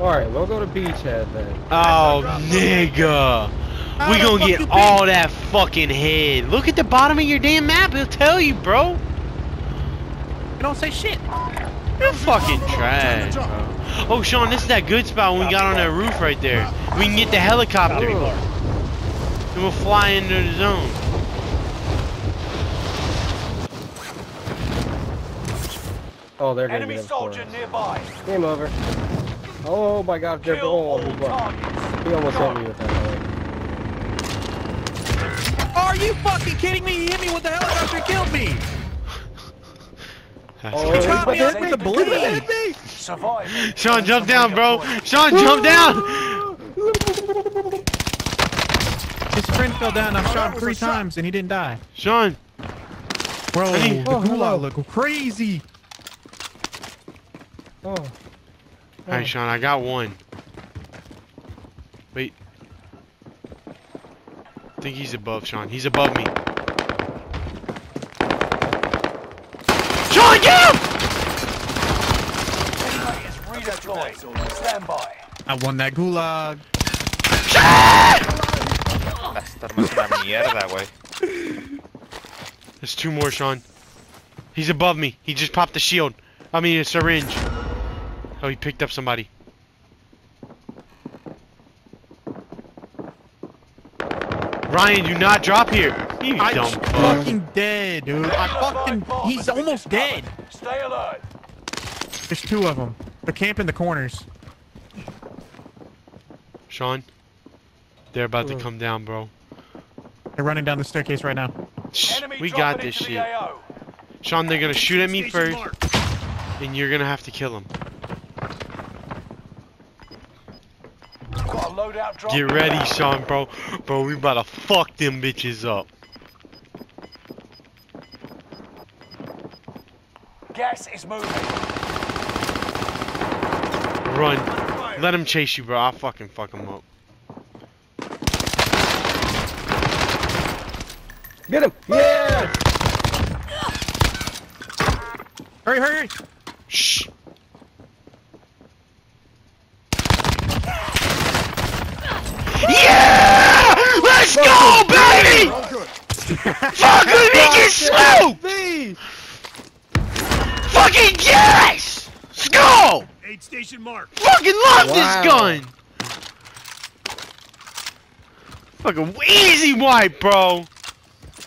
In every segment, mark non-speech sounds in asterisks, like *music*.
Alright, we'll go to Beachhead then. Oh, nigga. We gonna get you all that fucking head. Look at the bottom of your damn map. It'll tell you, bro. You don't say shit. You're fucking trash, bro. Oh, Sean, this is that good spot when we got on that roof right there. We can get the helicopter. And we'll fly into the zone. Oh, they're gonna Enemy get for soldier nearby. Game over. Oh my god, they're Kill all he, targets. he almost Go. hit me with that. Are you fucking kidding me? He hit me with the helicopter and killed me. Oh, He he shot me hit up me, with the he blade. hit Survive. Sean, jump down, bro. Sean, jump down. His friend fell down. I shot him three times and he didn't die. Sean, Bro, Hey. the Oh, gulag look crazy. Oh. All right, Sean, I got one. Wait. I think he's above Sean. He's above me. Sean, get him! Teammate is redeployed. Stand by. I won that gulag. Esta arma es *laughs* una mierda, güey. There's two more, Sean. He's above me. He just popped the shield. I mean, a syringe. Oh, he picked up somebody. Ryan, do not drop here. You I dumb fuck. fucking dead, dude. I fucking. He's almost dead. Stay alert. There's two of them. They're camping the corners. Sean, they're about to come down, bro. They're running down the staircase right now. Shh, Enemy we got this into the shit. Sean, they're gonna shoot at me first, and you're gonna have to kill them. Got a loadout drop. Get ready, Sean, bro. Bro, we about to fuck them bitches up. Gas is moving. Run. Let them chase you, bro. I'll fucking fuck them up. Get him! Yeah! Hurry, hurry, hurry. Shh. Go, baby! Fucking make it slow! Fucking yes! Let's go! Aid station mark. Fucking love Wow. this gun! Fucking easy wipe, bro!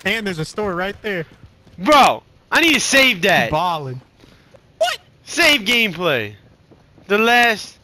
And there's a store right there. Bro, I need to save that. Balling. What? Save gameplay. The last